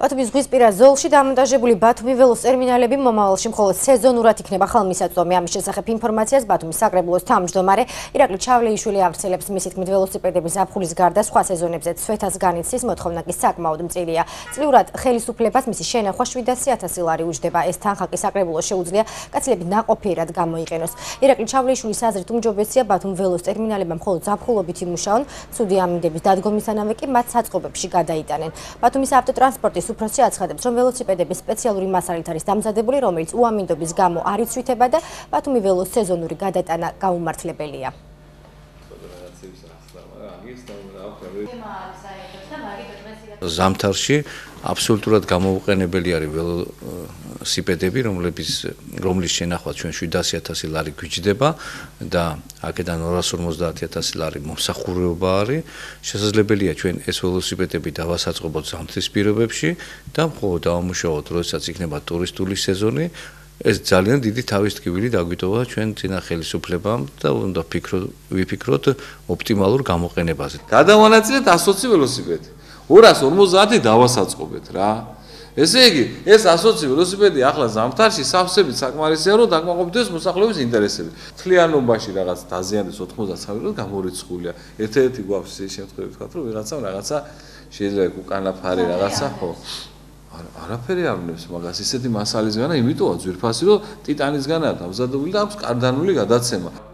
ბათუმის ზღვისპირა ზოლში დამონტაჟებული ბათუმი ველოს ტერმინალები მომავალში მხოლოდ სეზონურად იქნება ხალმისაწვდომი. ამის შესახებ ინფორმაციას ბათუმის საკრებულოს თავმჯდომარე ირაკლი ჩავლეიშვილი ავრცელებს. მისი თქმით, ველოსიპედების აფხულის გარდა სხვა სეზონებზე ცვეთას განიცდის მოთხოვნა კი საკმაოდ მწირია. წლიურად ხელისუფლებას მისი შენახვა 700.000 ლარი უჯდება. ეს თანხა კი საკრებულოს შეუძლია კაცლები ნაყოფიერად გამოიყენოს. ირაკლი ჩავლეიშვილის აზრით უმჯობესია ბათუმ ველოს ტერმინალებმა მხოლოდ ზაფხულობით იმუშაონ, ცუდი ამინდების დადგომისანავე კი მათ საწყობებში გადაიტანენ. ბათუმის ავტოტრანსპორტის უფროსი აცხადებს, რომ ველოსიპედების სპეციალური მასალით არის დამზადებული, რომელიც უამინდობის გამო არ იცვითება და ბათუმი ველოს სეზონური გადატანა გაუმართლებელია. ზამთარში აბსოლუტურად გამოუყენებელი არის ველოსიპედები, რომლებიც რომლის შენახვა ჩვენ 700.000 ლარი გვიჭდება და აქედან 250.000 ლარი მომსახურება არის. შესაძლებელია ჩვენ ეს ველოსიპედები დავასაწყობოთ ზამთრის პირობებში და მხოლოდ დავამუშავოთ, როდესაც იქნება ტურისტული სეზონი. ეს ძალიან დიდი თავის ტკივილი დაგვიტოვა ჩვენ ძინა ხელისუფლებამ და უნდა ფიქროთ, ვიფიქროთ ოპტიმალურ გამოყენებაზე. გადავანაწილეთ 120 ველოსიპედი. 250 დავასაწყობეთ რა. ესე იგი, ეს 120 ველოსიპედი ახლა ზამთარში სავსებით საკმარისია, რომ დაკმაყოფილდეს მოსახლეობის ინტერესები. თლიანობაში რაღაც დაზიანდეს 93-ად გამორიცხულია. ერთ-ერთი გვაქვს ეს შემთხვევა ვთქვა, რომ ვიღაცამ რაღაცა შეიძლება უკანაფარი რაღაცა, ხო? არაფერი არ ვნებს მაგას, ისეთი მასალისგანა, იმიტომა ძვირფასი, რომ ტიტანისგანაა დამზადებული და აქვს კარდანული გადაცემა.